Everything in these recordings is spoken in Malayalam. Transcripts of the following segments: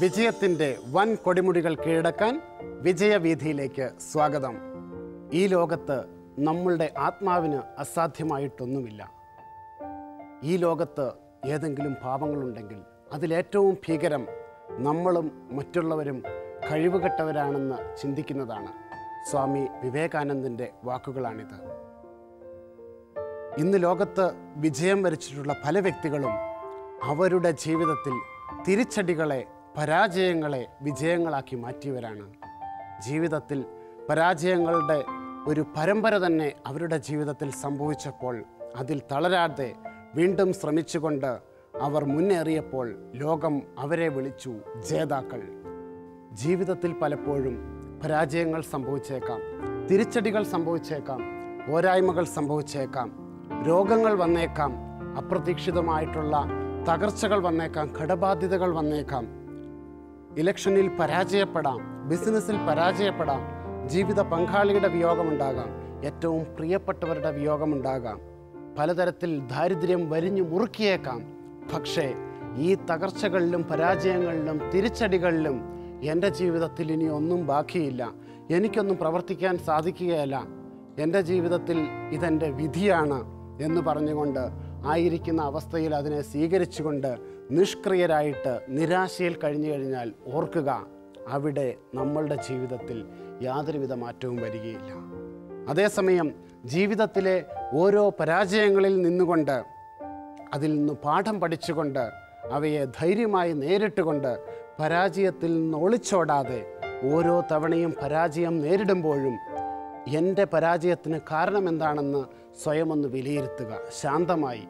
വിജയത്തിന്റെ വൻ കൊടിമുടികൾ കീഴടക്കാൻ വിജയവീഥിയിലേക്ക് സ്വാഗതം. ഈ ലോകത്ത് നമ്മളുടെ ആത്മാവിന് അസാധ്യമായിട്ടൊന്നുമില്ല. ഈ ലോകത്ത് ഏതെങ്കിലും പാപങ്ങളുണ്ടെങ്കിൽ അതിലേറ്റവും ഭീകരം നമ്മളും മറ്റുള്ളവരും കഴിവുകെട്ടവരാണെന്ന് ചിന്തിക്കുന്നതാണ് സ്വാമി വിവേകാനന്ദന്റെ വാക്കുകളാണിത്. ഇന്ന് ലോകത്ത് വിജയം വരിച്ചിട്ടുള്ള പല വ്യക്തികളും അവരുടെ ജീവിതത്തിൽ തിരിച്ചടികളെ പരാജയങ്ങളെ വിജയങ്ങളാക്കി മാറ്റിയവരാണ്. ജീവിതത്തിൽ പരാജയങ്ങളുടെ ഒരു പരമ്പര തന്നെ അവരുടെ ജീവിതത്തിൽ സംഭവിച്ചപ്പോൾ അതിൽ തളരാതെ വീണ്ടും ശ്രമിച്ചുകൊണ്ട് അവർ മുന്നേറിയപ്പോൾ ലോകം അവരെ വിളിച്ചു ജേതാക്കൾ. ജീവിതത്തിൽ പലപ്പോഴും പരാജയങ്ങൾ സംഭവിച്ചേക്കാം തിരിച്ചടികൾ സംഭവിച്ചേക്കാം പോരായ്മകൾ സംഭവിച്ചേക്കാം രോഗങ്ങൾ വന്നേക്കാം അപ്രതീക്ഷിതമായിട്ടുള്ള തകർച്ചകൾ വന്നേക്കാം കടബാധ്യതകൾ വന്നേക്കാം. ഇലക്ഷനിൽ പരാജയപ്പെടാം ബിസിനസ്സിൽ പരാജയപ്പെടാം ജീവിത പങ്കാളിയുടെ വിയോഗമുണ്ടാകാം ഏറ്റവും പ്രിയപ്പെട്ടവരുടെ വിയോഗമുണ്ടാകാം. പലതരത്തിൽ ദാരിദ്ര്യം വരിഞ്ഞു മുറുക്കിയേക്കാം. പക്ഷേ ഈ തകർച്ചകളിലും പരാജയങ്ങളിലും തിരിച്ചടികളിലും എന്റെ ജീവിതത്തിൽ ഇനി ഒന്നും ബാക്കിയില്ല. എനിക്കൊന്നും പ്രവർത്തിക്കാൻ സാധിക്കുകയല്ല. എന്റെ ജീവിതത്തിൽ ഇതെന്റെ വിധിയാണ് എന്ന് പറഞ്ഞുകൊണ്ട് ആയിരിക്കുന്ന അവസ്ഥയിൽ അതിനെ സ്വീകരിച്ചുകൊണ്ട് നിഷ്ക്രിയരായിട്ട് നിരാശയിൽ കഴിഞ്ഞു കഴിഞ്ഞാൽ ഓർക്കുക അവിടെ നമ്മളുടെ ജീവിതത്തിൽ യാതൊരുവിധ മാറ്റവും വരികയില്ല. അതേസമയം ജീവിതത്തിലെ ഓരോ പരാജയങ്ങളിൽ നിന്നുകൊണ്ട് അതിൽ നിന്ന് പാഠം പഠിച്ചുകൊണ്ട് അവയെ ധൈര്യമായി നേരിട്ടുകൊണ്ട് പരാജയത്തിൽ നിന്ന് ഒളിച്ചോടാതെ ഓരോ തവണയും പരാജയം നേരിടുമ്പോഴും എന്റെ പരാജയത്തിന് കാരണം എന്താണെന്ന് സ്വയം ഒന്ന് വിലയിരുത്തുക. ശാന്തമായി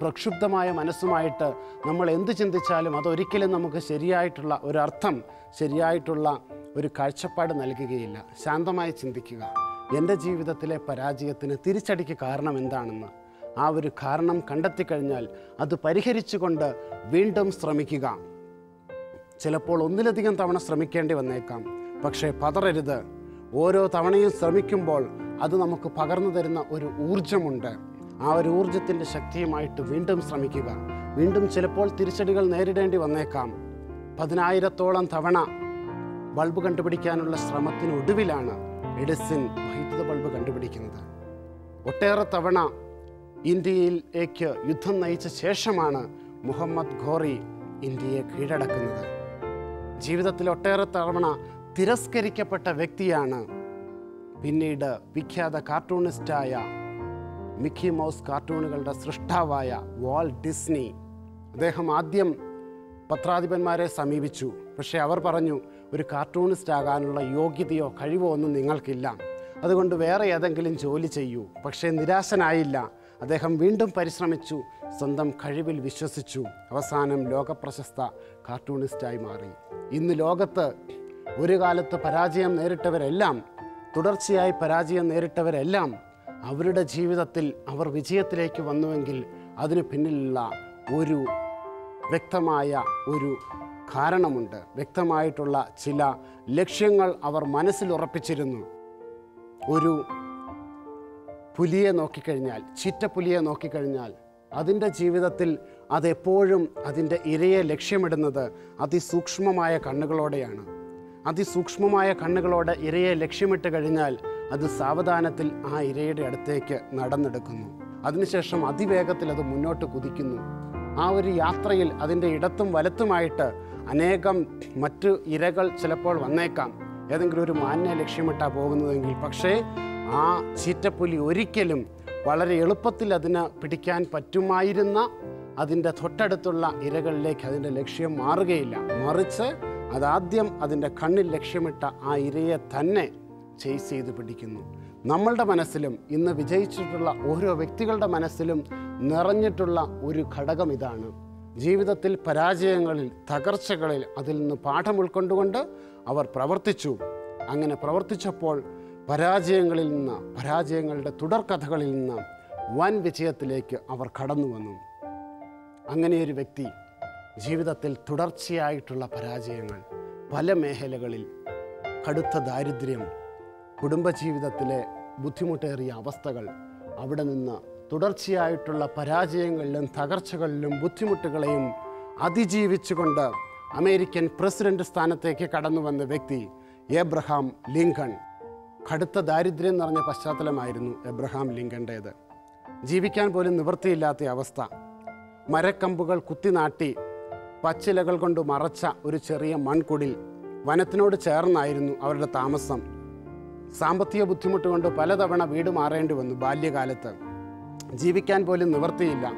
പ്രക്ഷുബ്ധമായ മനസ്സുമായിട്ട് നമ്മൾ എന്ത് ചിന്തിച്ചാലും അതൊരിക്കലും നമുക്ക് ശരിയായിട്ടുള്ള ഒരർത്ഥം ശരിയായിട്ടുള്ള ഒരു കാഴ്ചപ്പാട് നൽകുകയില്ല. ശാന്തമായി ചിന്തിക്കുക. എന്റെ ജീവിതത്തിലെ പരാജയത്തിന് തിരിച്ചടിക്ക് കാരണം എന്താണെന്ന്. ആ ഒരു കാരണം കണ്ടെത്തിക്കഴിഞ്ഞാൽ അത് പരിഹരിച്ചുകൊണ്ട് വീണ്ടും ശ്രമിക്കുക. ചിലപ്പോൾ ഒന്നിലധികം തവണ ശ്രമിക്കേണ്ടി വന്നേക്കാം. പക്ഷേ പതറരുത്. ഓരോ തവണയും ശ്രമിക്കുമ്പോൾ അത് നമുക്ക് പകർന്നു തരുന്ന ഒരു ഊർജമുണ്ട് ആ ഒരു ഊർജത്തിന്റെ ശക്തിയുമായിട്ട് വീണ്ടും ശ്രമിക്കുക. വീണ്ടും ചിലപ്പോൾ തിരിച്ചടികൾ നേരിടേണ്ടി വന്നേക്കാം. പതിനായിരത്തോളം തവണ ബൾബ് കണ്ടുപിടിക്കാനുള്ള ശ്രമത്തിനൊടുവിലാണ് എഡിസിൻ വൈദ്യുത ബൾബ് കണ്ടുപിടിക്കുന്നത്. ഒട്ടേറെ തവണ ഇന്ത്യയിലേക്ക് യുദ്ധം നയിച്ച ശേഷമാണ് മുഹമ്മദ് ഘോറി ഇന്ത്യയെ കീഴടക്കുന്നത്. ജീവിതത്തിൽ ഒട്ടേറെ തവണ തിരസ്കരിക്കപ്പെട്ട വ്യക്തിയാണ് പിന്നീട് വിഖ്യാത കാർട്ടൂണിസ്റ്റായ മിക്കി മൗസ് കാർട്ടൂണുകളുടെ സൃഷ്ടാവായ വാൾട്ട് ഡിസ്നി അദ്ദേഹം ആദ്യം പത്രാധിപന്മാരെ സമീപിച്ചു. പക്ഷേ അവർ പറഞ്ഞു ഒരു കാർട്ടൂണിസ്റ്റ് ആകാനുള്ള യോഗ്യതയോ കഴിവോ ഒന്നും നിങ്ങൾക്കില്ല. അതുകൊണ്ട് വേറെ ഏതെങ്കിലും ജോലി ചെയ്യൂ. പക്ഷേ നിരാശനായില്ല. അദ്ദേഹം വീണ്ടും പരിശ്രമിച്ചു സ്വന്തം കഴിവിൽ വിശ്വസിച്ചു. അവസാനം ലോകപ്രശസ്ത കാർട്ടൂണിസ്റ്റായി മാറി. ഇന്ന് ലോകത്ത് ഒരു കാലത്ത് പരാജയം നേരിട്ടവരെല്ലാം തുടർച്ചയായി പരാജയം നേരിട്ടവരെല്ലാം അവരുടെ ജീവിതത്തിൽ അവർ വിജയത്തിലേക്ക് വന്നുവെങ്കിൽ അതിന് പിന്നിലുള്ള ഒരു വ്യക്തമായ ഒരു കാരണമുണ്ട്. വ്യക്തമായിട്ടുള്ള ചില ലക്ഷ്യങ്ങൾ അവർ മനസ്സിൽ ഉറപ്പിച്ചിരുന്നു. ഒരു പുലിയെ നോക്കിക്കഴിഞ്ഞാൽ ചീറ്റപ്പുലിയെ നോക്കിക്കഴിഞ്ഞാൽ അതിന്റെ ജീവിതത്തിൽ അതെപ്പോഴും അതിന്റെ ഇരയെ ലക്ഷ്യമിടുന്നത് അതിസൂക്ഷ്മമായ കണ്ണുകളോടെയാണ്. അതിസൂക്ഷ്മമായ കണ്ണുകളോടെ ഇരയെ ലക്ഷ്യമിട്ട് കഴിഞ്ഞാൽ അത് സാവധാനത്തിൽ ആ ഇരയുടെ അടുത്തേക്ക് നടന്നെടുക്കുന്നു. അതിനുശേഷം അതിവേഗത്തിൽ അത് മുന്നോട്ട് കുതിക്കുന്നു. ആ ഒരു യാത്രയിൽ അതിന്റെ ഇടത്തും വലത്തുമായിട്ട് അനേകം മറ്റു ഇരകൾ ചിലപ്പോൾ വന്നേക്കാം. ഏതെങ്കിലും ഒരു മാന്യ ലക്ഷ്യമിട്ടാണ് പോകുന്നതെങ്കിൽ. പക്ഷേ ആ ചീറ്റപ്പുലി ഒരിക്കലും വളരെ എളുപ്പത്തിൽ അതിന് പിടിക്കാൻ പറ്റുമായിരുന്ന അതിന്റെ തൊട്ടടുത്തുള്ള ഇരകളിലേക്ക് അതിന്റെ ലക്ഷ്യം മാറുകയില്ല. മറിച്ച് അതാദ്യം അതിന്റെ കണ്ണിൽ ലക്ഷ്യമിട്ട ആ ഇരയെ തന്നെ ചേസ് ചെയ്ത് പിടിക്കുന്നു. നമ്മളുടെ മനസ്സിലും ഇന്ന് വിജയിച്ചിട്ടുള്ള ഓരോ വ്യക്തികളുടെ മനസ്സിലും നിറഞ്ഞിട്ടുള്ള ഒരു ഘടകം ഇതാണ്. ജീവിതത്തിൽ പരാജയങ്ങളിൽ തകർച്ചകളിൽ അതിൽ നിന്ന് പാഠം ഉൾക്കൊണ്ടുകൊണ്ട് അവർ പ്രവർത്തിച്ചു. അങ്ങനെ പ്രവർത്തിച്ചപ്പോൾ പരാജയങ്ങളിൽ നിന്ന് പരാജയങ്ങളുടെ തുടർക്കഥകളിൽ നിന്ന് വൻ വിജയത്തിലേക്ക് അവർ കടന്നു വന്നു. അങ്ങനെയൊരു വ്യക്തി ജീവിതത്തിൽ തുടർച്ചയായിട്ടുള്ള പരാജയങ്ങൾ പല മേഖലകളിൽ കടുത്ത ദാരിദ്ര്യം കുടുംബജീവിതത്തിലെ ബുദ്ധിമുട്ടേറിയ അവസ്ഥകൾ അവിടെ നിന്ന് തുടർച്ചയായിട്ടുള്ള പരാജയങ്ങളിലും തകർച്ചകളിലും ബുദ്ധിമുട്ടുകളെയും അതിജീവിച്ചുകൊണ്ട് അമേരിക്കൻ പ്രസിഡന്റ് സ്ഥാനത്തേക്ക് കടന്നു വന്ന വ്യക്തി എബ്രഹാം ലിങ്കൺ. കടുത്ത ദാരിദ്ര്യം നിറഞ്ഞ പശ്ചാത്തലമായിരുന്നു എബ്രഹാം ലിങ്കന്റേത്. ജീവിക്കാൻ പോലും നിവൃത്തിയില്ലാത്ത അവസ്ഥ. മരക്കമ്പുകൾ കുത്തിനാട്ടി പച്ചിലകൾ കൊണ്ട് മറച്ച ഒരു ചെറിയ മൺകുടിൽ വനത്തിനോട് ചേർന്നായിരുന്നു അവരുടെ താമസം. സാമ്പത്തിക ബുദ്ധിമുട്ട് കൊണ്ട് പലതവണ വീട് മാറേണ്ടി വന്നു ബാല്യകാലത്ത്. ജീവിക്കാൻ പോലും നിവർത്തിയില്ല.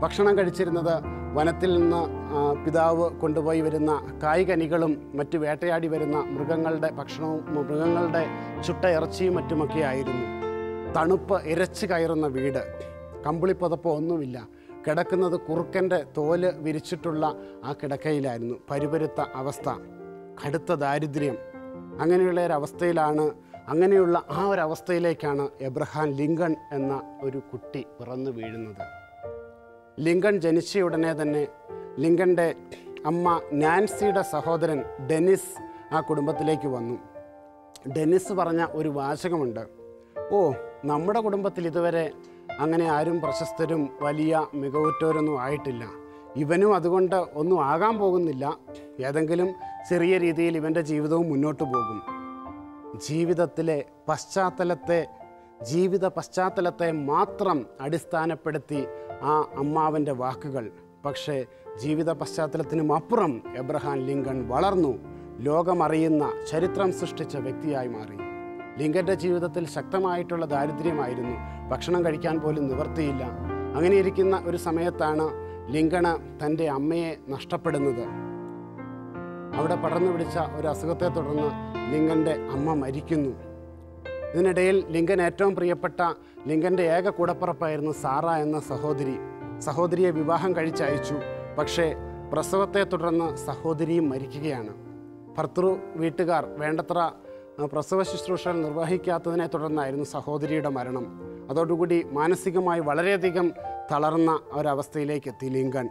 ഭക്ഷണം കഴിച്ചിരുന്നത് വനത്തിൽ നിന്ന് പിതാവ് കൊണ്ടുപോയി വരുന്ന കായ്കനികളും മറ്റ് വേട്ടയാടി വരുന്ന മൃഗങ്ങളുടെ ഭക്ഷണവും മൃഗങ്ങളുടെ ചുട്ട ഇറച്ചിയും മറ്റുമൊക്കെ ആയിരുന്നു. തണുപ്പ് ഇരച്ചു കയറുന്ന വീട്. കമ്പിളിപ്പുതപ്പോ ഒന്നുമില്ല. കിടക്കുന്നത് കുറുക്കന്റെ തോൽ വിരിച്ചിട്ടുള്ള ആ കിടക്കയിലായിരുന്നു. പരുപരുത്ത അവസ്ഥ. കടുത്ത ദാരിദ്ര്യം. അങ്ങനെയുള്ള ഒരവസ്ഥയിലാണ് അങ്ങനെയുള്ള ആ ഒരു അവസ്ഥയിലേക്കാണ് എബ്രഹാം ലിങ്കൺ എന്ന ഒരു കുട്ടി പിറന്നു വീഴുന്നത്. ലിങ്കൺ ജനിച്ച ഉടനെ തന്നെ ലിങ്കന്റെ അമ്മ നാൻസിയുടെ സഹോദരൻ ഡെനിസ് ആ കുടുംബത്തിലേക്ക് വന്നു. ഡെനിസ് പറഞ്ഞ ഒരു വാചകമുണ്ട്. ഓ നമ്മുടെ കുടുംബത്തിൽ ഇതുവരെ അങ്ങനെ ആരും പ്രശസ്തരും വലിയ മികവുറ്റവരൊന്നും ആയിട്ടില്ല. ഇവനും അതുകൊണ്ട് ഒന്നും ആകാൻ പോകുന്നില്ല. ഏതെങ്കിലും ചെറിയ രീതിയിൽ ഇവന്റെ ജീവിതവും മുന്നോട്ട് പോകും. ജീവിതത്തിലെ പശ്ചാത്തലത്തെ ജീവിത പശ്ചാത്തലത്തെ മാത്രം അടിസ്ഥാനപ്പെടുത്തി ആ അമ്മാവന്റെ വാക്കുകൾ. പക്ഷേ ജീവിത പശ്ചാത്തലത്തിനും അപ്പുറം എബ്രഹാം ലിങ്കൺ വളർന്നു. ലോകമറിയുന്ന ചരിത്രം സൃഷ്ടിച്ച വ്യക്തിയായി മാറി. ലിങ്കന്റെ ജീവിതത്തിൽ ശക്തമായിട്ടുള്ള ദാരിദ്ര്യമായിരുന്നു. ഭക്ഷണം കഴിക്കാൻ പോലും നിവർത്തിയില്ല. അങ്ങനെയിരിക്കുന്ന ഒരു സമയത്താണ് ലിങ്കണ് തന്റെ അമ്മയെ നഷ്ടപ്പെടുന്നത്. അവിടെ പടർന്നു പിടിച്ച ഒരു അസുഖത്തെ തുടർന്ന് ലിങ്കന്റെ അമ്മ മരിക്കുന്നു. ഇതിനിടയിൽ ലിങ്കൻ ഏറ്റവും പ്രിയപ്പെട്ട ലിങ്കന്റെ ഏക കൂടപ്പുറപ്പായിരുന്നു സാറ എന്ന സഹോദരി. സഹോദരിയെ വിവാഹം കഴിച്ചയച്ചു. പക്ഷേ പ്രസവത്തെ തുടർന്ന് സഹോദരിയും മരിക്കുകയാണ്. ഭർത്തൃ വീട്ടുകാർ വേണ്ടത്ര പ്രസവ ശുശ്രൂഷകൾ നിർവഹിക്കാത്തതിനെ തുടർന്നായിരുന്നു സഹോദരിയുടെ മരണം. അതോടുകൂടി മാനസികമായി വളരെയധികം തളർന്ന ഒരവസ്ഥയിലേക്ക് എത്തി ലിങ്കൻ.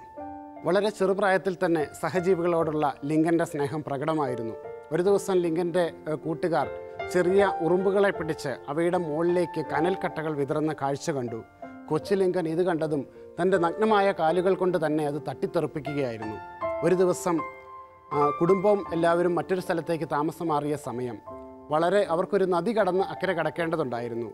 വളരെ ചെറുപ്രായത്തിൽ തന്നെ സഹജീവികളോടുള്ള ലിങ്കന്റെ സ്നേഹം പ്രകടമായിരുന്നു. ഒരു ദിവസം ലിങ്കന്റെ കൂട്ടുകാർ ചെറിയ ഉറുമ്പുകളെ പിടിച്ച് അവയുടെ മുകളിലേക്ക് കനൽക്കട്ടകൾ വിതറുന്ന കാഴ്ച കണ്ടു. കൊച്ചു ലിങ്കൻ ഇത് കണ്ടതും തന്റെ നഗ്നമായ കാലുകൾ കൊണ്ട് തന്നെ അത് തട്ടിത്തെറിപ്പിക്കുകയായിരുന്നു. ഒരു ദിവസം കുടുംബവും എല്ലാവരും മറ്റൊരു സ്ഥലത്തേക്ക് താമസം മാറിയ സമയം വളരെ അവർക്കൊരു നദി കടന്ന് അക്കരെ കടക്കേണ്ടതുണ്ടായിരുന്നു.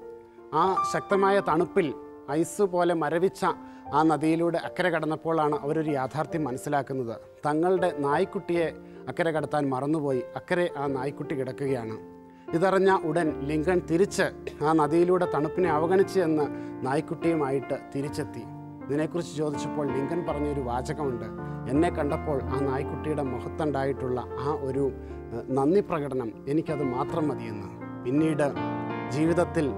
ആ ശക്തമായ തണുപ്പിൽ ഐസ് പോലെ മരവിച്ച ആ നദിയിലൂടെ അക്കരെ കടന്നപ്പോഴാണ് അവരൊരു യാഥാർത്ഥ്യം മനസ്സിലാക്കുന്നത്. തങ്ങളുടെ നായ്ക്കുട്ടിയെ അക്കരെ കടത്താൻ മറന്നുപോയി. അക്കരെ ആ നായ്ക്കുട്ടി കിടക്കുകയാണ്. ഇതറിഞ്ഞ ഉടൻ ലിങ്കൺ തിരിച്ച് ആ നദിയിലൂടെ തണുപ്പിനെ അവഗണിച്ച് എന്ന് നായ്ക്കുട്ടിയുമായിട്ട് തിരിച്ചെത്തി. ഇതിനെക്കുറിച്ച് ചോദിച്ചപ്പോൾ ലിങ്കൻ പറഞ്ഞൊരു വാചകമുണ്ട്. എന്നെ കണ്ടപ്പോൾ ആ നായ്ക്കുട്ടിയുടെ മുഖത്തുണ്ടായിട്ടുള്ള ആ ഒരു നന്ദി പ്രകടനം എനിക്കത് മാത്രം മതിയെന്ന്. പിന്നീട് ജീവിതത്തിൽ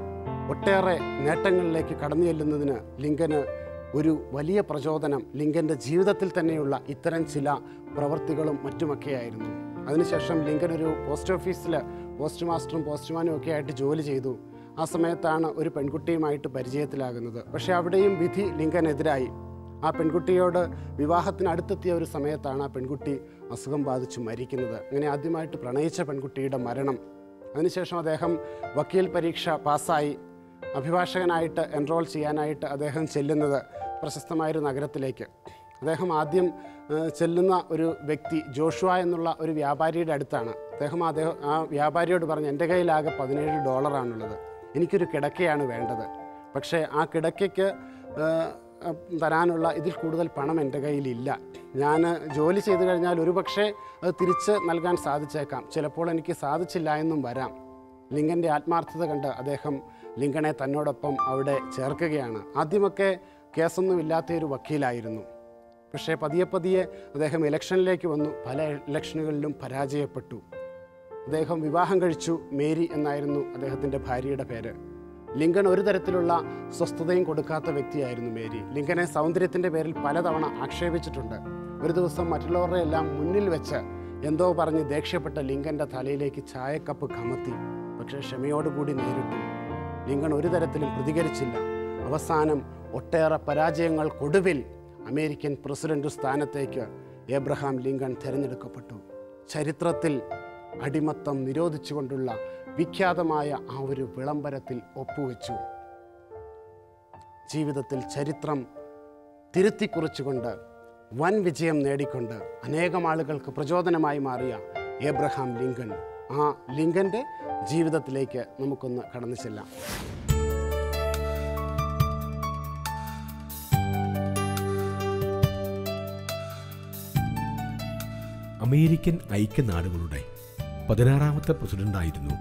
ഒട്ടേറെ നേട്ടങ്ങളിലേക്ക് കടന്നു ചെല്ലുന്നതിന് ലിങ്കന് ഒരു വലിയ പ്രചോദനം ലിങ്കന്റെ ജീവിതത്തിൽ തന്നെയുള്ള ഇത്തരം ചില പ്രവൃത്തികളും മറ്റുമൊക്കെയായിരുന്നു. അതിനുശേഷം ലിങ്കൻ ഒരു പോസ്റ്റ് ഓഫീസിൽ പോസ്റ്റ് മാസ്റ്ററും പോസ്റ്റ്മാനും ഒക്കെ ആയിട്ട് ജോലി ചെയ്തു. ആ സമയത്താണ് ഒരു പെൺകുട്ടിയുമായിട്ട് പരിചയത്തിലാകുന്നത്. പക്ഷേ അവിടെയും വിധി ലിങ്കനെതിരായി. ആ പെൺകുട്ടിയോട് വിവാഹത്തിന് അടുത്തെത്തിയ ഒരു സമയത്താണ് ആ പെൺകുട്ടി അസുഖം ബാധിച്ച് മരിക്കുന്നത്. അങ്ങനെ ആദ്യമായിട്ട് പ്രണയിച്ച പെൺകുട്ടിയുടെ മരണം. അതിനുശേഷം അദ്ദേഹം വക്കീൽ പരീക്ഷ പാസ്സായി. അഭിഭാഷകനായിട്ട് എൻറോൾ ചെയ്യാനായിട്ട് അദ്ദേഹം ചെല്ലുന്നത് പ്രശസ്തമായൊരു നഗരത്തിലേക്ക്. അദ്ദേഹം ആദ്യം ചെല്ലുന്ന ഒരു വ്യക്തി ജോഷുവ എന്നുള്ള ഒരു വ്യാപാരിയുടെ അടുത്താണ്. അദ്ദേഹം അദ്ദേഹം ആ വ്യാപാരിയോട് പറഞ്ഞു എന്റെ കയ്യിലാകെ പതിനേഴ് ഡോളറാണുള്ളത്. എനിക്കൊരു കിടക്കയാണ് വേണ്ടത്. പക്ഷേ ആ കിടക്കയ്ക്ക് തരാനുള്ള ഇതിൽ കൂടുതൽ പണം എന്റെ കയ്യിലില്ല. ഞാൻ ജോലി ചെയ്തു കഴിഞ്ഞാൽ ഒരു പക്ഷേ അത് തിരിച്ച് നൽകാൻ സാധിച്ചേക്കാം. ചിലപ്പോൾ എനിക്ക് സാധിച്ചില്ല എന്നും വരാം. ലിങ്കന്റെ ആത്മാർത്ഥത കണ്ട് അദ്ദേഹം ലിങ്കണെ തന്നോടൊപ്പം അവിടെ ചേർക്കുകയാണ്. ആദ്യമൊക്കെ കേസൊന്നും ഇല്ലാത്ത ഒരു വക്കീലായിരുന്നു. പക്ഷേ പതിയെ പതിയെ അദ്ദേഹം ഇലക്ഷനിലേക്ക് വന്നു. പല ഇലക്ഷനുകളിലും പരാജയപ്പെട്ടു. അദ്ദേഹം വിവാഹം കഴിച്ചു. മേരി എന്നായിരുന്നു അദ്ദേഹത്തിന്റെ ഭാര്യയുടെ പേര്. ലിങ്കൺ ഒരു തരത്തിലുള്ള സ്വസ്ഥതയും കൊടുക്കാത്ത വ്യക്തിയായിരുന്നു മേരി. ലിങ്കനെ സൗന്ദര്യത്തിന്റെ പേരിൽ പലതവണ ആക്ഷേപിച്ചിട്ടുണ്ട്. ഒരു ദിവസം മറ്റുള്ളവരുടെ എല്ലാം മുന്നിൽ വെച്ച് എന്തോ പറഞ്ഞ് ദേഷ്യപ്പെട്ട ലിങ്കന്റെ തലയിലേക്ക് ചായക്കപ്പ് കമത്തി. പക്ഷേ ക്ഷമയോടുകൂടി നേരിട്ടു. ലിങ്കൺ ഒരു തരത്തിലും പ്രതികരിച്ചില്ല. അവസാനം ഒട്ടേറെ പരാജയങ്ങൾക്കൊടുവിൽ അമേരിക്കൻ പ്രസിഡന്റ് സ്ഥാനത്തേക്ക് ഏബ്രഹാം ലിങ്കൺ തിരഞ്ഞെടുക്കപ്പെട്ടു. ചരിത്രത്തിൽ അടിമത്തം നിരോധിച്ചുകൊണ്ടുള്ള വിഖ്യാതമായ ആ ഒരു വിളംബരത്തിൽ ഒപ്പുവെച്ചു. ജീവിതത്തിൽ ചരിത്രം തിരുത്തിക്കുറിച്ചുകൊണ്ട് വൻ വിജയം നേടിക്കൊണ്ട് അനേകം ആളുകൾക്ക് പ്രചോദനമായി മാറിയ ഏബ്രഹാം ലിങ്കൺ ആ ലിങ്കന്റെ ജീവിതത്തിലേക്ക് നമുക്കൊന്ന് കടന്നു ചെല്ലാം. അമേരിക്കൻ ഐക്യനാടുകളുടെ പതിനാറാമത്തെ പ്രസിഡന്റായിരുന്നു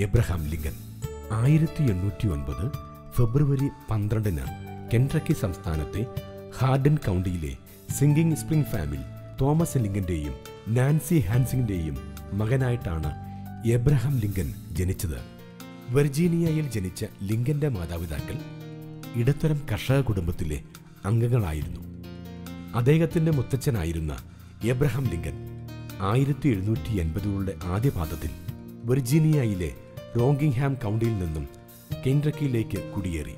എബ്രഹാം ലിങ്കൻ. ആയിരത്തി എണ്ണൂറ്റി ഒൻപത് ഫെബ്രുവരി പന്ത്രണ്ടിന് കെൻട്രക്കി സംസ്ഥാനത്തെ ഹാർഡൻ കൗണ്ടിയിലെ സിംഗിങ് സ്പ്രിംഗ് ഫാമിൽ തോമസ് ലിങ്കന്റെയും നാൻസി ഹാൻസിങ്ങിന്റെയും മകനായിട്ടാണ് എബ്രഹാം ലിങ്കൻ ജനിച്ചത്. വെർജീനിയയിൽ ജനിച്ച ലിങ്കന്റെ മാതാപിതാക്കൾ ഇടത്തരം കർഷക കുടുംബത്തിലെ അംഗങ്ങളായിരുന്നു. അദ്ദേഹത്തിന്റെ മുത്തച്ഛനായിരുന്ന എബ്രഹാം ലിങ്കൻ ആയിരത്തി എഴുന്നൂറ്റി എൺപതുകളുടെ ആദ്യപാദത്തിൽ വെർജീനിയയിലെ റോങ്കിംഗ്ഹാം കൗണ്ടിയിൽ നിന്നും കെൻട്രക്കിയിലേക്ക് കുടിയേറി.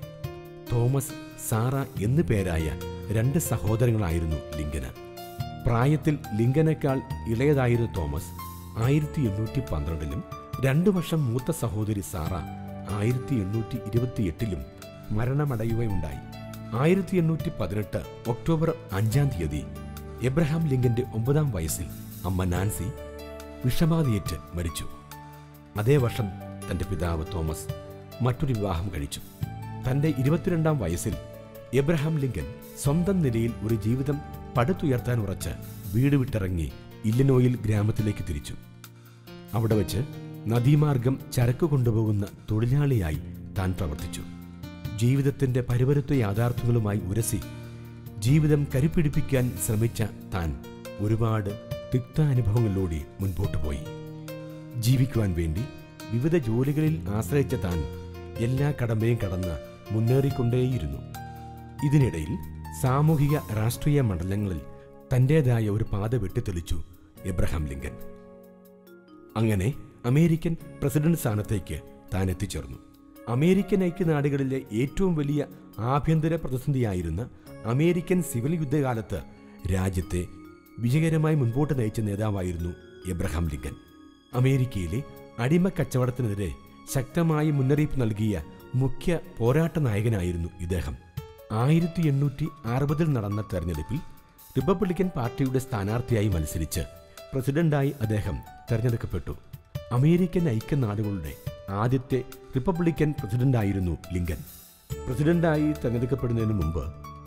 തോമസ് സാറ എന്നു പേരായ രണ്ട് സഹോദരങ്ങളായിരുന്നു ലിങ്കന്. പ്രായത്തിൽ ലിങ്കനേക്കാൾ ഇളയതായിരുന്ന തോമസ് ആയിരത്തി എണ്ണൂറ്റി പന്ത്രണ്ടിലും രണ്ടു വർഷം മൂത്ത സഹോദരി സാറ ആയിരത്തി എണ്ണൂറ്റി ഇരുപത്തിയെട്ടിലും മരണമടയുകയുണ്ടായി. ആയിരത്തി എണ്ണൂറ്റി പതിനെട്ട് ഒക്ടോബർ അഞ്ചാം തീയതി എബ്രഹാം ലിങ്കന്റെ ഒമ്പതാം വയസ്സിൽ അമ്മ നാൻസി വിഷമാതിയേറ്റ് മരിച്ചു. അതേ വർഷം തന്റെ പിതാവ് തോമസ് മറ്റൊരു വിവാഹം കഴിച്ചു. തന്റെ ഇരുപത്തിരണ്ടാം വയസ്സിൽ എബ്രഹാം ലിങ്കൻ സ്വന്തം നിലയിൽ ഒരു ജീവിതം പടുത്തുയർത്താൻ ഉറച്ച് വീട് വിട്ടിറങ്ങി ഇല്ലനോയിൽ ഗ്രാമത്തിലേക്ക് തിരിച്ചു. അവിടെ വച്ച് നദീമാർഗം ചരക്ക് കൊണ്ടുപോകുന്ന തൊഴിലാളിയായി താൻ പ്രവർത്തിച്ചു. ജീവിതത്തിന്റെ പരിവരുത്ത യാഥാർത്ഥ്യങ്ങളുമായി ഉരസി ജീവിതം കരുപ്പിടിപ്പിക്കാൻ ശ്രമിച്ച താൻ ഒരുപാട് തിക്താനുഭവങ്ങളിലൂടെ മുൻപോട്ട് പോയി. ജീവിക്കുവാൻ വേണ്ടി വിവിധ ജോലികളിൽ ആശ്രയിച്ച താൻ എല്ലാ കടമ്പയും കടന്ന് മുന്നേറിക്കൊണ്ടേയിരുന്നു. ഇതിനിടയിൽ സാമൂഹിക രാഷ്ട്രീയ മണ്ഡലങ്ങളിൽ തന്റെതായ ഒരു പാത വെട്ടിത്തെളിച്ചു. Abraham Lincoln. അങ്ങനെ അമേരിക്കൻ പ്രസിഡന്റ് സ്ഥാനത്തേക്ക് താൻ എത്തിച്ചേർന്നു അമേരിക്കൻ ഐക്യനാടുകളിലെ ഏറ്റവും വലിയ ആഭ്യന്തര പ്രതിസന്ധിയായിരുന്ന അമേരിക്കൻ സിവിൽ യുദ്ധകാലത്ത് രാജ്യത്തെ വിജയകരമായി മുൻപോട്ട് നയിച്ച നേതാവായിരുന്നു എബ്രഹാം ലിങ്കൻ. അമേരിക്കയിലെ അടിമ കച്ചവടത്തിനെതിരെ ശക്തമായി മുന്നറിയിപ്പ് നൽകിയ മുഖ്യ പോരാട്ട നായകനായിരുന്നു ഇദ്ദേഹം. ആയിരത്തി എണ്ണൂറ്റി അറുപതിൽ നടന്ന തെരഞ്ഞെടുപ്പിൽ റിപ്പബ്ലിക്കൻ പാർട്ടിയുടെ സ്ഥാനാർത്ഥിയായി മത്സരിച്ച് പ്രസിഡന്റായി അദ്ദേഹം തെരഞ്ഞെടുക്കപ്പെട്ടു. അമേരിക്കൻ ഐക്യനാടുകളുടെ ആദ്യത്തെ റിപ്പബ്ലിക്കൻ പ്രസിഡന്റായിരുന്നു ലിങ്കൻ. പ്രസിഡന്റായി തെരഞ്ഞെടുക്കപ്പെടുന്നതിന് മുമ്പ്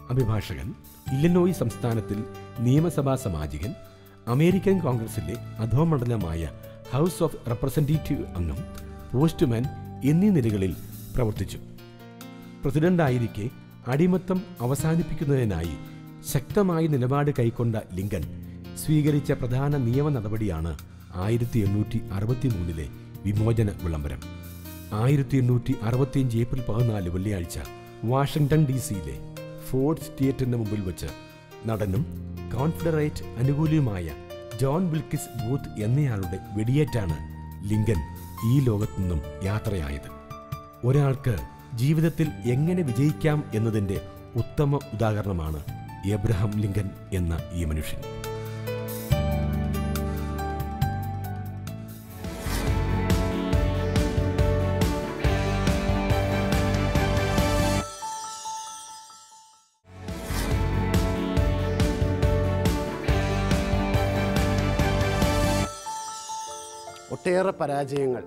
അഭിഭാഷകൻ ഇല്ലനോയ് സംസ്ഥാനത്തിൽ നിയമസഭാ സമാജികൻ അമേരിക്കൻ കോൺഗ്രസിലെ അധോമണ്ഡലമായ ഹൗസ് ഓഫ് റെപ്രസെന്റേറ്റീവ് അംഗം പോസ്റ്റ്മാൻ എന്നീ നിലകളിൽ പ്രവർത്തിച്ചു. പ്രസിഡന്റായിരിക്കെ അടിമത്തം അവസാനിപ്പിക്കുന്നതിനായി ശക്തമായ നിലപാട് കൈക്കൊണ്ട ലിങ്കൻ സ്വീകരിച്ച പ്രധാന നിയമ നടപടിയാണ് ആയിരത്തി എണ്ണൂറ്റി അറുപത്തി മൂന്നിലെ വിമോചന വിളംബരം. ആയിരത്തി എണ്ണൂറ്റി അറുപത്തിയഞ്ച് ഏപ്രിൽ പതിനാല് വെള്ളിയാഴ്ച വാഷിംഗ്ടൺ ഡി സിയിലെ ഫോർട്സ് തിയേറ്ററിന് മുമ്പിൽ വെച്ച് നടനും കോൺഫെഡറേറ്റ് അനുകൂലിയുമായ ജോൺ വിൽക്കിസ് ബൂത്ത് എന്നയാളുടെ വെടിയേറ്റാണ് ലിങ്കൻ ഈ ലോകത്തു നിന്നും യാത്രയായത്. ഒരാൾക്ക് ജീവിതത്തിൽ എങ്ങനെ വിജയിക്കാം എന്നതിന്റെ ഉത്തമ ഉദാഹരണമാണ് എബ്രഹാം ലിങ്കൻ എന്ന ഈ മനുഷ്യൻ. ഒട്ടേറെ പരാജയങ്ങൾ.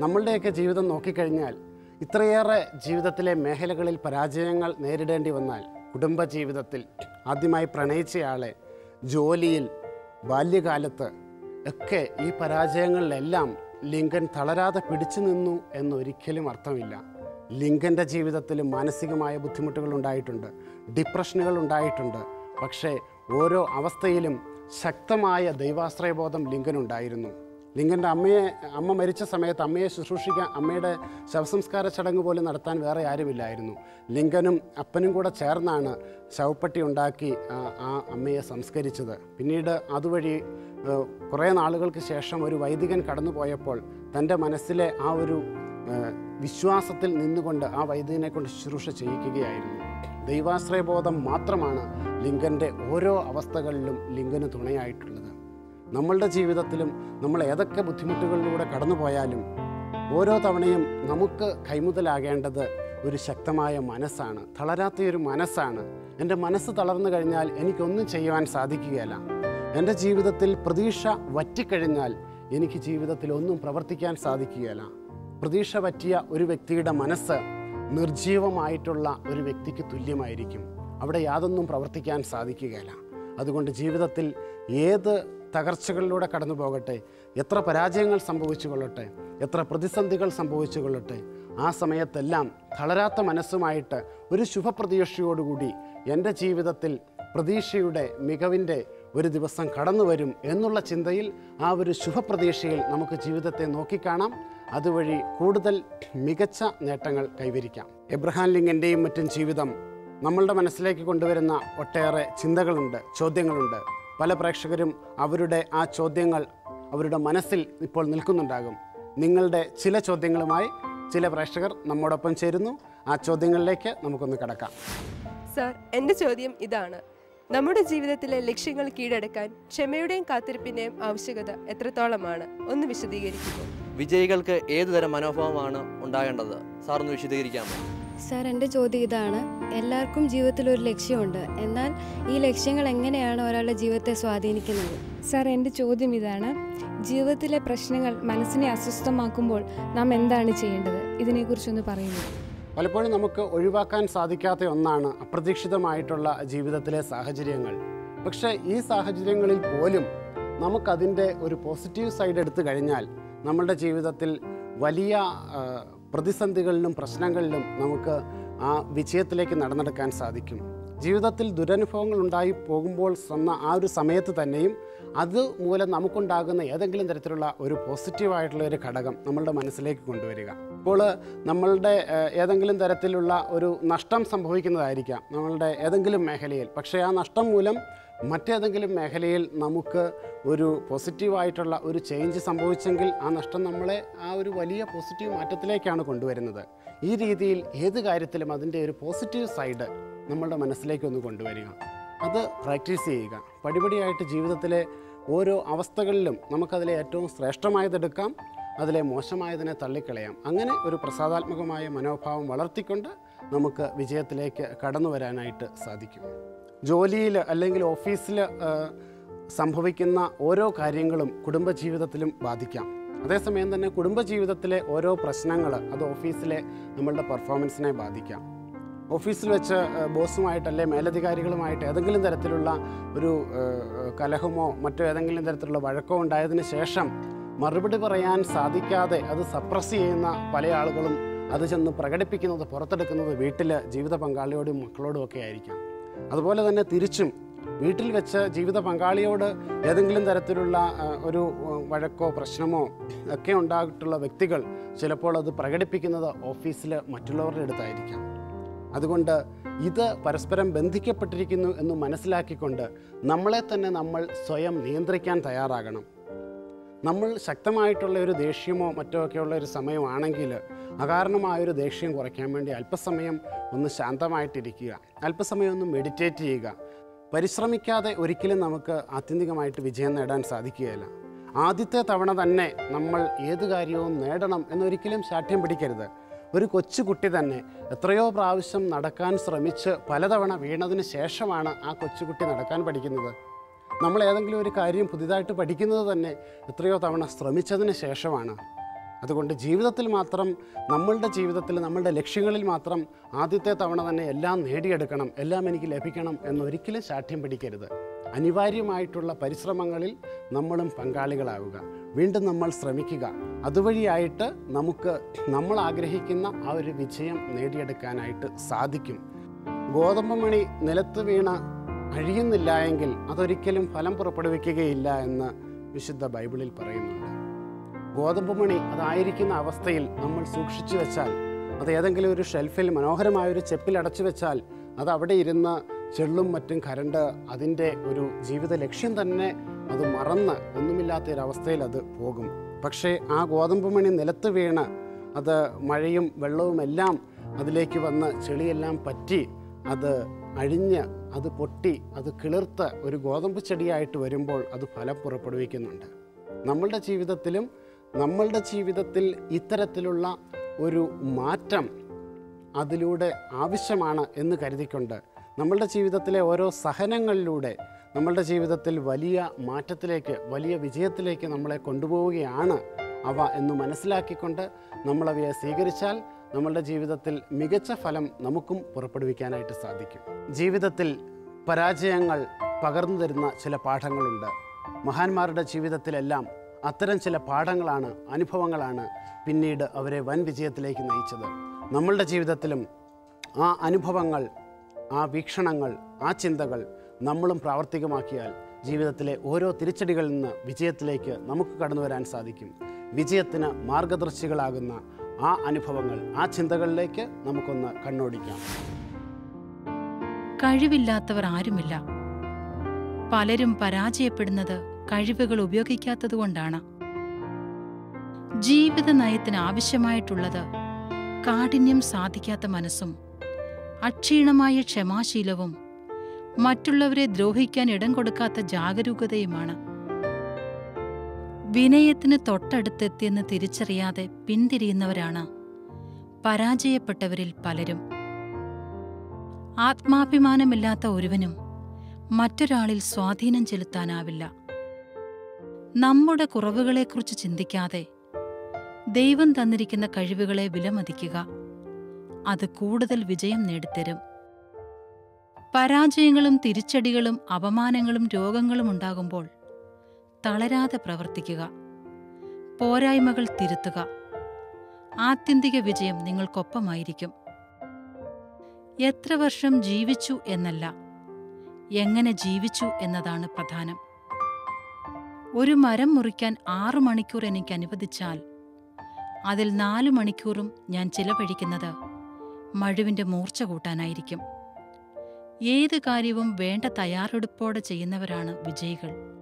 നമ്മളുടെയൊക്കെ ജീവിതം നോക്കിക്കഴിഞ്ഞാൽ ഇത്രയേറെ ജീവിതത്തിലെ മേഖലകളിൽ പരാജയങ്ങൾ നേരിടേണ്ടി വന്നാൽ കുടുംബജീവിതത്തിൽ ആദ്യമായി പ്രണയിച്ചയാളെ ജോലിയിൽ ബാല്യകാലത്ത് ഒക്കെ ഈ പരാജയങ്ങളിലെല്ലാം ലിങ്കൻ തളരാതെ പിടിച്ചു നിന്നു എന്നൊരിക്കലും അർത്ഥമില്ല. ലിങ്കന്റെ ജീവിതത്തിൽ മാനസികമായ ബുദ്ധിമുട്ടുകൾ ഉണ്ടായിട്ടുണ്ട് ഡിപ്രഷനുകൾ ഉണ്ടായിട്ടുണ്ട്. പക്ഷേ ഓരോ അവസ്ഥയിലും ശക്തമായ ദൈവാശ്രയബോധം ലിങ്കനുണ്ടായിരുന്നു. ലിങ്കന്റെ അമ്മയെ അമ്മ മരിച്ച സമയത്ത് അമ്മയെ ശുശ്രൂഷിക്കാൻ അമ്മയുടെ ശവസംസ്കാര ചടങ്ങ് പോലും നടത്താൻ വേറെ ആരുമില്ലായിരുന്നു. ലിംഗനും അപ്പനും കൂടെ ചേർന്നാണ് ശവപ്പെട്ടി ഉണ്ടാക്കി ആ, അമ്മയെ സംസ്കരിച്ചത്. പിന്നീട് അതുവഴി കുറേ നാളുകൾക്ക് ശേഷം ഒരു വൈദികൻ കടന്നുപോയപ്പോൾ തന്റെ മനസ്സിലെ ആ ഒരു വിശ്വാസത്തിൽ നിന്നുകൊണ്ട് ആ വൈദികനെ കൊണ്ട് ശുശ്രൂഷ ചെയ്യിക്കുകയായിരുന്നു. ദൈവാശ്രയബോധം മാത്രമാണ് ലിങ്കന്റെ ഓരോ അവസ്ഥകളിലും ലിങ്കന് തുണയായിട്ടുള്ളത്. നമ്മളുടെ ജീവിതത്തിലും നമ്മൾ ഏതൊക്കെ ബുദ്ധിമുട്ടുകളിലൂടെ കടന്നു പോയാലും ഓരോ തവണയും നമുക്ക് കൈമുതലാകേണ്ടത് ഒരു ശക്തമായ മനസ്സാണ്. തളരാത്തൊരു മനസ്സാണ്. എന്റെ മനസ്സ് തളർന്നു കഴിഞ്ഞാൽ എനിക്കൊന്നും ചെയ്യുവാൻ സാധിക്കുകയില്ല. എന്റെ ജീവിതത്തിൽ പ്രതീക്ഷ വറ്റിക്കഴിഞ്ഞാൽ എനിക്ക് ജീവിതത്തിൽ ഒന്നും പ്രവർത്തിക്കാൻ സാധിക്കുകയില്ല. പ്രതീക്ഷ പറ്റിയ ഒരു വ്യക്തിയുടെ മനസ്സ് നിർജീവമായിട്ടുള്ള ഒരു വ്യക്തിക്ക് തുല്യമായിരിക്കും. അവിടെ യാതൊന്നും പ്രവർത്തിക്കാൻ സാധിക്കുകയില്ല. അതുകൊണ്ട് ജീവിതത്തിൽ ഏത് തകർച്ചകളിലൂടെ കടന്നു പോകട്ടെ. എത്ര പരാജയങ്ങൾ സംഭവിച്ചു കൊള്ളട്ടെ എത്ര പ്രതിസന്ധികൾ സംഭവിച്ചു കൊള്ളട്ടെ ആ സമയത്തെല്ലാം തളരാത്ത മനസ്സുമായിട്ട് ഒരു ശുഭപ്രതീക്ഷയോടുകൂടി എന്റെ ജീവിതത്തിൽ പ്രതീക്ഷയുടെ മികവിന്റെ ഒരു ദിവസം കടന്നു വരും എന്നുള്ള ചിന്തയിൽ ആ ഒരു ശുഭപ്രതീക്ഷയിൽ നമുക്ക് ജീവിതത്തെ നോക്കിക്കാണാം. അതുവഴി കൂടുതൽ മികച്ച നേട്ടങ്ങൾ കൈവരിക്കാം. എബ്രഹാം ലിംഗന്റെയും മറ്റും ജീവിതം നമ്മളുടെ മനസ്സിലേക്ക് കൊണ്ടുവരുന്ന ഒട്ടേറെ ചിന്തകളുണ്ട് ചോദ്യങ്ങളുണ്ട്. പല പ്രേക്ഷകരും അവരുടെ ആ ചോദ്യങ്ങൾ അവരുടെ മനസ്സിൽ ഇപ്പോൾ നിൽക്കുന്നുണ്ടാകും. നിങ്ങളുടെ ചില ചോദ്യങ്ങളുമായി ചില പ്രേക്ഷകർ നമ്മോടൊപ്പം ചേരുന്നു. ആ ചോദ്യങ്ങളിലേക്ക് നമുക്കൊന്ന് കടക്കാം. സർ എന്റെ ചോദ്യം ഇതാണ്. നമ്മുടെ ജീവിതത്തിലെ ലക്ഷ്യങ്ങൾ കീഴടക്കാൻ ക്ഷമയുടെയും കാത്തിരിപ്പിന്റെയും ആവശ്യകത എത്രത്തോളമാണ്? ഒന്ന് വിശദീകരിക്കുമോ വിജയികൾക്ക് ഏതുതരം മനോഭാവമാണ് ഉണ്ടാകേണ്ടത്? സാർ ഒന്ന് വിശദീകരിക്കാമോ? സാർ എന്റെ ചോദ്യം ഇതാണ്. എല്ലാവർക്കും ജീവിതത്തിൽ ഒരു ലക്ഷ്യമുണ്ട്. എന്നാൽ ഈ ലക്ഷ്യങ്ങൾ എങ്ങനെയാണ് ഒരാളുടെ ജീവിതത്തെ സ്വാധീനിക്കുന്നത്? സാർ എന്റെ ചോദ്യം ഇതാണ്. ജീവിതത്തിലെ പ്രശ്നങ്ങൾ മനസ്സിനെ അസ്വസ്ഥമാക്കുമ്പോൾ നാം എന്താണ് ചെയ്യേണ്ടത്? ഇതിനെക്കുറിച്ചൊന്ന് പറയുന്നു പലപ്പോഴും നമുക്ക് ഒഴിവാക്കാൻ സാധിക്കാത്ത ഒന്നാണ് അപ്രതീക്ഷിതമായിട്ടുള്ള ജീവിതത്തിലെ സാഹചര്യങ്ങൾ. പക്ഷേ ഈ സാഹചര്യങ്ങളിൽ പോലും നമുക്കതിന്റെ ഒരു പോസിറ്റീവ് സൈഡ് എടുത്തു കഴിഞ്ഞാൽ നമ്മളുടെ ജീവിതത്തിൽ വലിയ പ്രതിസന്ധികളിലും പ്രശ്നങ്ങളിലും നമുക്ക് ആ വിജയത്തിലേക്ക് നടന്നെടുക്കാൻ സാധിക്കും. ജീവിതത്തിൽ ദുരനുഭവങ്ങൾ ഉണ്ടായി പോകുമ്പോൾ സ്വന്ന ആ ഒരു സമയത്ത് തന്നെയും അത് മൂലം നമുക്കുണ്ടാകുന്ന ഏതെങ്കിലും തരത്തിലുള്ള ഒരു പോസിറ്റീവായിട്ടുള്ള ഒരു ഘടകം നമ്മളുടെ മനസ്സിലേക്ക് കൊണ്ടുവരിക. ഇപ്പോൾ നമ്മളുടെ ഏതെങ്കിലും തരത്തിലുള്ള ഒരു നഷ്ടം സംഭവിക്കുന്നതായിരിക്കാം നമ്മളുടെ ഏതെങ്കിലും മേഖലയിൽ. പക്ഷേ ആ നഷ്ടം മൂലം മറ്റേതെങ്കിലും മേഖലയിൽ നമുക്ക് ഒരു പോസിറ്റീവായിട്ടുള്ള ഒരു ചേഞ്ച് സംഭവിച്ചെങ്കിൽ ആ നഷ്ടം നമ്മളെ ആ ഒരു വലിയ പോസിറ്റീവ് മാറ്റത്തിലേക്കാണ് കൊണ്ടുവരുന്നത്. ഈ രീതിയിൽ ഏത് കാര്യത്തിലും അതിന്റെ ഒരു പോസിറ്റീവ് സൈഡ് നമ്മളുടെ മനസ്സിലേക്കൊന്ന് കൊണ്ടുവരിക. അത് പ്രാക്ടീസ് ചെയ്യുക. പടിപടിയായിട്ട് ജീവിതത്തിലെ ഓരോ അവസ്ഥകളിലും നമുക്കതിലെ ഏറ്റവും ശ്രേഷ്ഠമായതെടുക്കാം അതിലെ മോശമായതിനെ തള്ളിക്കളയാം. അങ്ങനെ ഒരു പ്രസാദാത്മകമായ മനോഭാവം വളർത്തിക്കൊണ്ട് നമുക്ക് വിജയത്തിലേക്ക് കടന്നു വരാനായിട്ട് സാധിക്കും. ജോലിയിൽ അല്ലെങ്കിൽ ഓഫീസിൽ സംഭവിക്കുന്ന ഓരോ കാര്യങ്ങളും കുടുംബജീവിതത്തിലും ബാധിക്കാം. അതേസമയം തന്നെ കുടുംബജീവിതത്തിലെ ഓരോ പ്രശ്നങ്ങൾ അത് ഓഫീസിലെ നമ്മളുടെ പെർഫോമൻസിനെ ബാധിക്കാം. ഓഫീസിൽ വെച്ച് ബോസുമായിട്ട് ബോസുമായിട്ടല്ലേ മേലധികാരികളുമായിട്ട് ഏതെങ്കിലും തരത്തിലുള്ള ഒരു കലഹമോ മറ്റോ ഏതെങ്കിലും തരത്തിലുള്ള വഴക്കോ ഉണ്ടായതിന് ശേഷം മറുപടി പറയാൻ സാധിക്കാതെ അത് സപ്രസ് ചെയ്യുന്ന പല ആളുകളും അത് ചെന്ന് പ്രകടിപ്പിക്കുന്നത് പുറത്തെടുക്കുന്നത് വീട്ടിൽ ജീവിത പങ്കാളിയോടും മക്കളോടും ഒക്കെ ആയിരിക്കാം. അതുപോലെ തന്നെ തിരിച്ചും വീട്ടിൽ വെച്ച് ജീവിത പങ്കാളിയോട് ഏതെങ്കിലും തരത്തിലുള്ള ഒരു വഴക്കോ പ്രശ്നമോ ഒക്കെ ഉണ്ടായിട്ടുള്ള വ്യക്തികൾ ചിലപ്പോൾ അത് പ്രകടിപ്പിക്കുന്നത് ഓഫീസിൽ മറ്റുള്ളവരുടെ അടുത്തായിരിക്കാം. അതുകൊണ്ട് ഇത് പരസ്പരം ബന്ധിക്കപ്പെട്ടിരിക്കുന്നു എന്ന് മനസ്സിലാക്കിക്കൊണ്ട് നമ്മളെ തന്നെ നമ്മൾ സ്വയം നിയന്ത്രിക്കാൻ തയ്യാറാകണം. നമ്മൾ ശക്തമായിട്ടുള്ള ഒരു ദേഷ്യമോ മറ്റോ ഒക്കെയുള്ള ഒരു സമയമാണെങ്കിൽ അകാരണമായൊരു ദേഷ്യം കുറയ്ക്കാൻ വേണ്ടി അല്പസമയം ഒന്ന് ശാന്തമായിട്ടിരിക്കുക. അല്പസമയം ഒന്ന് മെഡിറ്റേറ്റ് ചെയ്യുക. പരിശ്രമിക്കാതെ ഒരിക്കലും നമുക്ക് ആത്യന്തികമായിട്ട് വിജയം നേടാൻ സാധിക്കുകയില്ല. ആദ്യത്തെ തവണ തന്നെ നമ്മൾ ഏത് കാര്യവും നേടണം എന്നൊരിക്കലും ശാഠ്യം പിടിക്കരുത്. ഒരു കൊച്ചുകുട്ടി തന്നെ എത്രയോ പ്രാവശ്യം നടക്കാൻ ശ്രമിച്ച് പലതവണ വീണതിന് ശേഷമാണ് ആ കൊച്ചുകുട്ടി നടക്കാൻ പഠിക്കുന്നത്. നമ്മൾ ഏതെങ്കിലും ഒരു കാര്യം പുതിയതായിട്ട് പഠിക്കുന്നത് തന്നെ എത്രയോ തവണ ശ്രമിച്ചതിന് ശേഷമാണ്. അതുകൊണ്ട് ജീവിതത്തിൽ മാത്രം നമ്മളുടെ ജീവിതത്തിൽ നമ്മളുടെ ലക്ഷ്യങ്ങളിൽ മാത്രം ആദ്യത്തെ തവണ തന്നെ എല്ലാം നേടിയെടുക്കണം എല്ലാം എനിക്ക് ലഭിക്കണം എന്നൊരിക്കലും ശാഠ്യം പിടിക്കരുത്. അനിവാര്യമായിട്ടുള്ള പരിശ്രമങ്ങളിൽ നമ്മളും പങ്കാളികളാവുക. വീണ്ടും നമ്മൾ ശ്രമിക്കുക. അതുവഴിയായിട്ട് നമുക്ക് നമ്മൾ ആഗ്രഹിക്കുന്ന ആ ഒരു വിജയം നേടിയെടുക്കാനായിട്ട് സാധിക്കും. ഗോതമ്പ് മണി നിലത്ത് വീണ അഴിയുന്നില്ല എങ്കിൽ അതൊരിക്കലും ഫലം പുറപ്പെടുവിക്കുകയില്ല എന്ന് വിശുദ്ധ ബൈബിളിൽ പറയുന്നുണ്ട്. ഗോതമ്പ് മണി അതായിരിക്കുന്ന അവസ്ഥയിൽ നമ്മൾ സൂക്ഷിച്ചു വെച്ചാൽ അത് ഏതെങ്കിലും ഒരു ഷെൽഫിൽ മനോഹരമായ ഒരു ചെപ്പിൽ അടച്ചു വെച്ചാൽ അത് അവിടെ ഇരുന്ന് ചെള്ളും മറ്റും കരണ്ട് അതിന്റെ ഒരു ജീവിത ലക്ഷ്യം തന്നെ അത് മറന്ന് ഒന്നുമില്ലാത്ത ഒരു അവസ്ഥയിൽ അത് പോകും. പക്ഷേ ആ ഗോതമ്പ് മണി നിലത്ത് വീണ് അത് മഴയും വെള്ളവും എല്ലാം അതിലേക്ക് വന്ന് ചെളിയെല്ലാം പറ്റി അത് അഴിഞ്ഞ് അത് പൊട്ടി അത് കിളിർത്ത് ഒരു ഗോതമ്പ് ചെടിയായിട്ട് വരുമ്പോൾ അത് ഫലം പുറപ്പെടുവിക്കുന്നുണ്ട്. നമ്മളുടെ ജീവിതത്തിലും നമ്മളുടെ ജീവിതത്തിൽ ഇത്തരത്തിലുള്ള ഒരു മാറ്റം അതിലൂടെ ആവശ്യമാണ് എന്ന് കരുതിക്കൊണ്ട് നമ്മളുടെ ജീവിതത്തിലെ ഓരോ സഹനങ്ങളിലൂടെ നമ്മളുടെ ജീവിതത്തിൽ വലിയ മാറ്റത്തിലേക്ക് വലിയ വിജയത്തിലേക്ക് നമ്മളെ കൊണ്ടുപോവുകയാണ് അവ എന്ന് മനസ്സിലാക്കിക്കൊണ്ട് നമ്മളവയെ സ്വീകരിച്ചാൽ നമ്മളുടെ ജീവിതത്തിൽ മികച്ച ഫലം നമുക്കും പുറപ്പെടുവിക്കാനായിട്ട് സാധിക്കും. ജീവിതത്തിൽ പരാജയങ്ങൾ പകർന്നു തരുന്ന ചില പാഠങ്ങളുണ്ട്. മഹാന്മാരുടെ ജീവിതത്തിലെല്ലാം അത്തരം ചില പാഠങ്ങളാണ് അനുഭവങ്ങളാണ് പിന്നീട് അവരെ വൻ വിജയത്തിലേക്ക് നയിച്ചത്. നമ്മളുടെ ജീവിതത്തിലും ആ അനുഭവങ്ങൾ ആ വീക്ഷണങ്ങൾ ആ ചിന്തകൾ നമ്മളും പ്രാവർത്തികമാക്കിയാൽ ജീവിതത്തിലെ ഓരോ തിരിച്ചടികളിൽ നിന്ന് വിജയത്തിലേക്ക് നമുക്ക് കടന്നു വരാൻ സാധിക്കും. വിജയത്തിന് മാർഗദർശികളാകുന്ന ആ അനുഭവങ്ങൾ ആ ചിന്തകളിലേക്ക് നമുക്കൊന്ന് കണ്ണോടിക്കാം. കഴിവില്ലാത്തവർ ആരുമില്ല. പലരും പരാജയപ്പെടുന്നത് കഴിവുകൾ ഉപയോഗിക്കാത്തതുകൊണ്ടാണ് ജീവിത നയത്തിന് ആവശ്യമായിട്ടുള്ളത് കാഠിന്യം സാധിക്കാത്ത മനസ്സും അക്ഷീണമായ ക്ഷമാശീലവും മറ്റുള്ളവരെ ദ്രോഹിക്കാൻ ഇടം കൊടുക്കാത്ത ജാഗരൂകതയുമാണ്. വിനയത്തിന് തൊട്ടടുത്തെത്തിയെന്ന് തിരിച്ചറിയാതെ പിന്തിരിയുന്നവരാണ് പരാജയപ്പെട്ടവരിൽ പലരും. ആത്മാഭിമാനമില്ലാത്ത ഒരുവനും മറ്റൊരാളിൽ സ്വാധീനം ചെലുത്താനാവില്ല. നമ്മുടെ കുറവുകളെക്കുറിച്ച് ചിന്തിക്കാതെ ദൈവം തന്നിരിക്കുന്ന കഴിവുകളെ വിലമതിക്കുക അത് കൂടുതൽ വിജയം നേടിത്തരും. പരാജയങ്ങളും തിരിച്ചടികളും അപമാനങ്ങളും രോഗങ്ങളും ഉണ്ടാകുമ്പോൾ തളരാതെ പ്രവർത്തിക്കുക. പോരായ്മകൾ തിരുത്തുക. ആത്യന്തിക വിജയം നിങ്ങൾക്കൊപ്പമായിരിക്കും. എത്ര വർഷം ജീവിച്ചു എന്നല്ല എങ്ങനെ ജീവിച്ചു എന്നതാണ് പ്രധാനം. ഒരു മരം മുറിക്കാൻ ആറു മണിക്കൂർ എനിക്ക് അനുവദിച്ചാൽ അതിൽ നാലു മണിക്കൂറും ഞാൻ ചിലവഴിക്കുന്നത് മഴുവിന്റെ മൂർച്ച കൂട്ടാനായിരിക്കും. ഏത് കാര്യവും വേണ്ട തയ്യാറെടുപ്പോടെ ചെയ്യുന്നവരാണ് വിജയികൾ.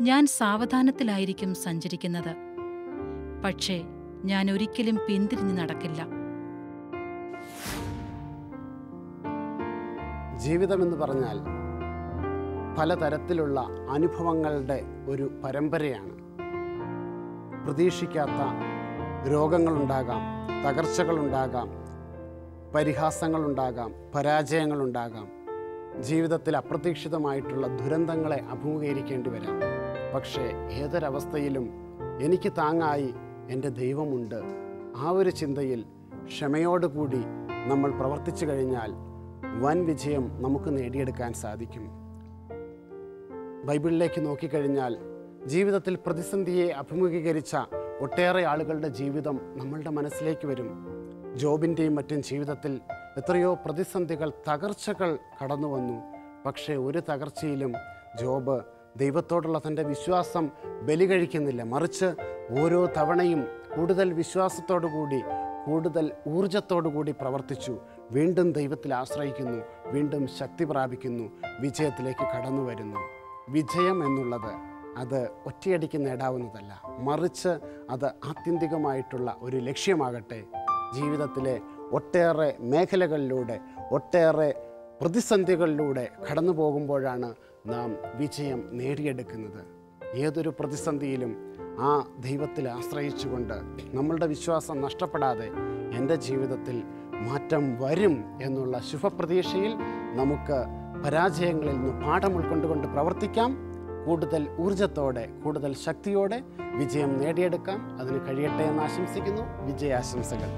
ഞാൻ സാവധാനത്തിലായിരിക്കും സഞ്ചരിക്കുന്നത്. പക്ഷേ ഞാൻ ഒരിക്കലും പിന്തിരിഞ്ഞു നടക്കില്ല. ജീവിതമെന്ന് പറഞ്ഞാൽ പലതരത്തിലുള്ള അനുഭവങ്ങളുടെ ഒരു പരമ്പരയാണ്. പ്രതീക്ഷിക്കാത്ത രോഗങ്ങളുണ്ടാകാം തകർച്ചകളുണ്ടാകാം പരിഹാസങ്ങളുണ്ടാകാം പരാജയങ്ങളുണ്ടാകാം. ജീവിതത്തിൽ അപ്രതീക്ഷിതമായിട്ടുള്ള ദുരന്തങ്ങളെ അഭിമുഖീകരിക്കേണ്ടി വരാം. പക്ഷേ ഏതൊരവസ്ഥയിലും എനിക്ക് താങ്ങായി എന്റെ ദൈവമുണ്ട്. ആ ഒരു ചിന്തയിൽ ക്ഷമയോടുകൂടി നമ്മൾ പ്രവർത്തിച്ചു കഴിഞ്ഞാൽ വൻ വിജയം നമുക്ക് നേടിയെടുക്കാൻ സാധിക്കും. ബൈബിളിലേക്ക് നോക്കിക്കഴിഞ്ഞാൽ ജീവിതത്തിൽ പ്രതിസന്ധിയെ അഭിമുഖീകരിച്ച ഒട്ടേറെ ആളുകളുടെ ജീവിതം നമ്മളുടെ മനസ്സിലേക്ക് വരും. ജോബിന്റെയും മറ്റും ജീവിതത്തിൽ എത്രയോ പ്രതിസന്ധികൾ തകർച്ചകൾ കടന്നു വന്നു പക്ഷേ ഒരു തകർച്ചയിലും ജോബ് ദൈവത്തോടുള്ള തന്റെ വിശ്വാസം ബലി കഴിക്കുന്നില്ല മറിച്ച് ഓരോ തവണയും കൂടുതൽ വിശ്വാസത്തോടു കൂടി കൂടുതൽ ഊർജത്തോടു കൂടി പ്രവർത്തിച്ചു. വീണ്ടും ദൈവത്തിൽ ആശ്രയിക്കുന്നു. വീണ്ടും ശക്തി പ്രാപിക്കുന്നു. വിജയത്തിലേക്ക് കടന്നു വരുന്നു. വിജയം എന്നുള്ളത് അത് ഒറ്റയടിക്ക് നേടാവുന്നതല്ല. മറിച്ച് അത് ആത്യന്തികമായിട്ടുള്ള ഒരു ലക്ഷ്യമാകട്ടെ. ജീവിതത്തിലെ ഒട്ടേറെ മേഖലകളിലൂടെ ഒട്ടേറെ പ്രതിസന്ധികളിലൂടെ കടന്നു പോകുമ്പോഴാണ് നാം വിജയം നേടിയെടുക്കുന്നത്. ഏതൊരു പ്രതിസന്ധിയിലും ആ ദൈവത്തിൽ ആശ്രയിച്ചുകൊണ്ട് നമ്മളുടെ വിശ്വാസം നഷ്ടപ്പെടാതെ എന്റെ ജീവിതത്തിൽ മാറ്റം വരും എന്നുള്ള ശുഭപ്രതീക്ഷയിൽ നമുക്ക് പരാജയങ്ങളിൽ നിന്ന് പാഠം ഉൾക്കൊണ്ടുകൊണ്ട് പ്രവർത്തിക്കാം. കൂടുതൽ ഊർജത്തോടെ കൂടുതൽ ശക്തിയോടെ വിജയം നേടിയെടുക്കാം. അതിന് കഴിയട്ടെ എന്ന് ആശംസിക്കുന്നു. വിജയാശംസകൾ.